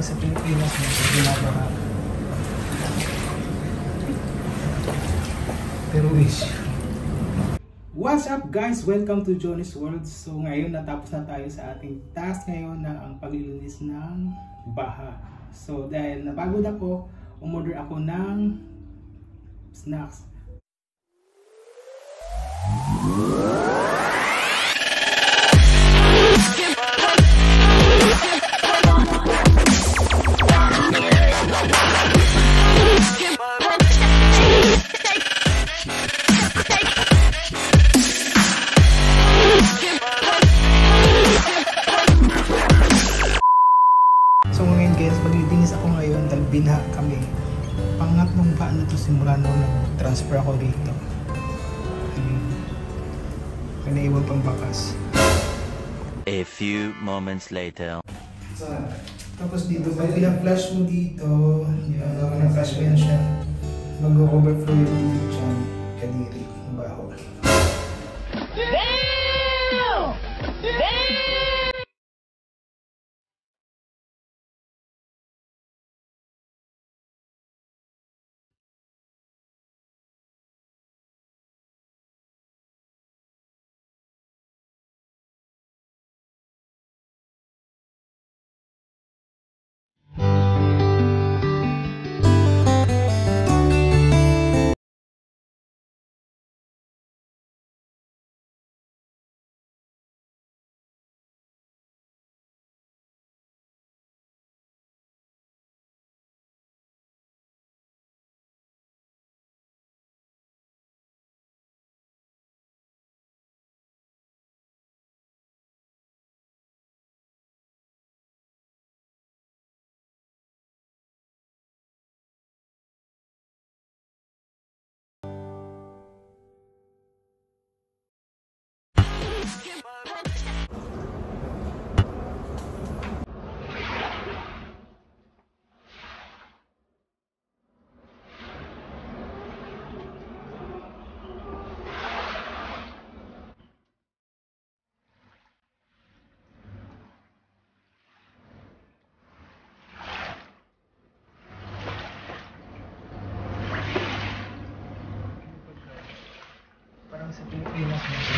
Parang sa Pilipinas na sa ginagawa. Pero wish. What's up guys? Welcome to Johnny's World. So ngayon natapos na tayo sa ating task ngayon na ang paglilinis ng baha. So dahil napagod ako, umorder ako ng snacks. So binha kami. Pangatlong ba na to simula nung nag-transfer ako dito. Hmm. May naiwan pang bakas. A few moments later. So, tapos dito, pag pina-flash mo dito, yan, na-flash mo yan siya, mag-overflow yung dito dyan, kadiri, yung baho. Parang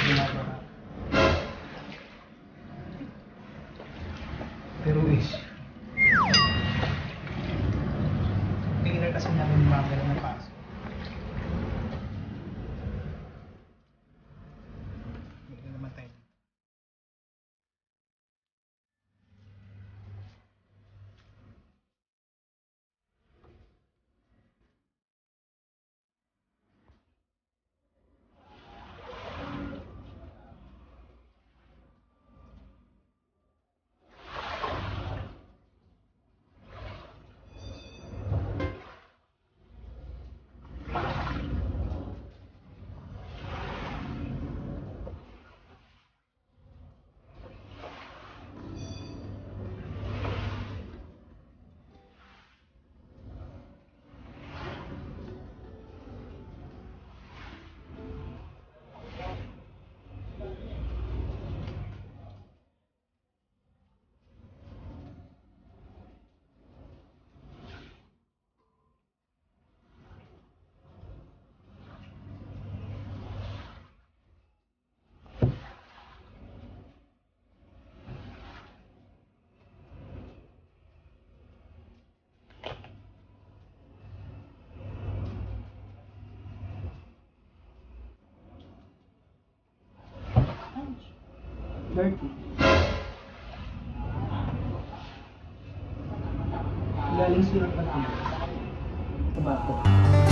Pilipinas na 130. Galing sulat na Sa bako.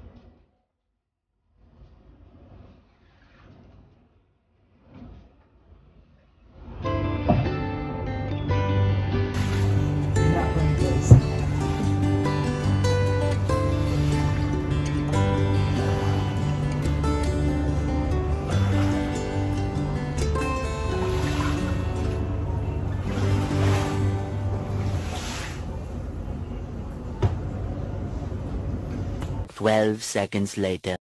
12 seconds later.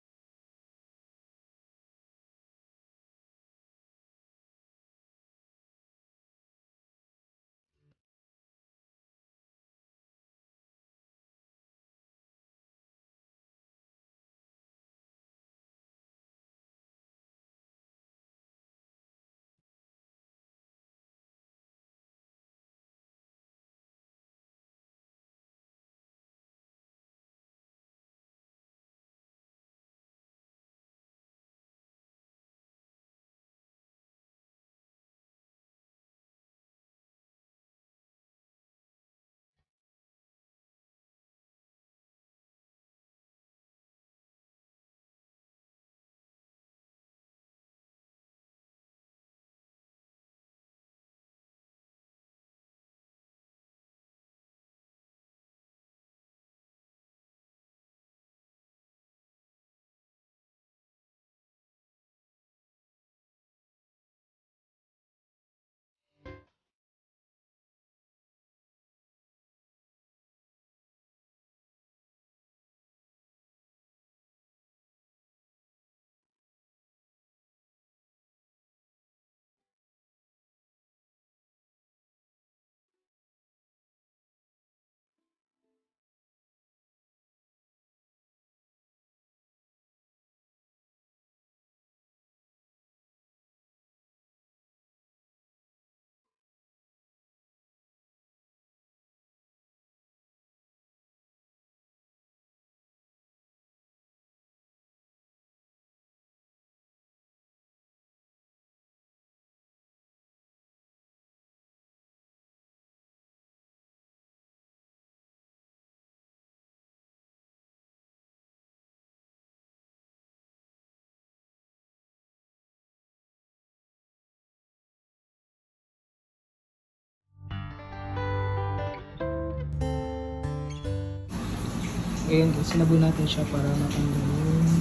Ngayon, sinabi natin siya para matanggal yung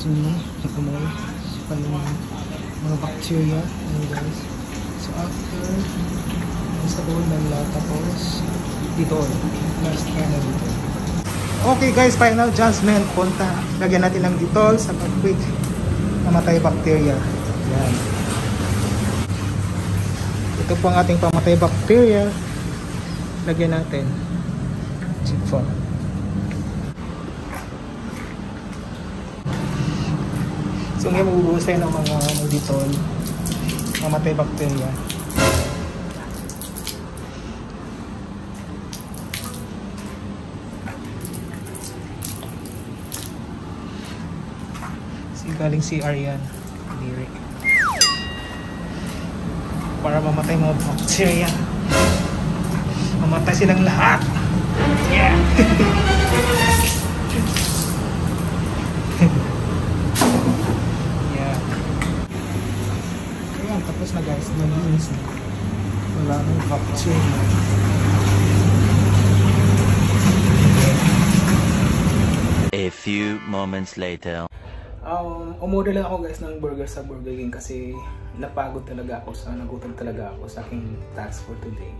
dumi sa kamay, sa kanyang mga bacteria. Ayan guys. So after, isa ko na tapos dito, last final dito. Okay guys, final judgment. Punta. Lagyan natin ng Dettol sa pag-quick mamatay bacteria. Yan. Ito po ang ating pamatay bacteria. Lagyan natin. Chiffon. So ngayon mabubuhusan ng mga ano, Dettol. Mamatay bacteria. Si galing CR yan. Lyric. Para mamatay mga bacteria. Mamatay silang lahat. Yeah. Ayan, tapos na guys. Naglinis na. Wala nang bacteria. A few moments later. Um, umorder lang ako guys ng burger sa Burger King kasi napagod talaga ako sa nagutom talaga ako sa aking task for today.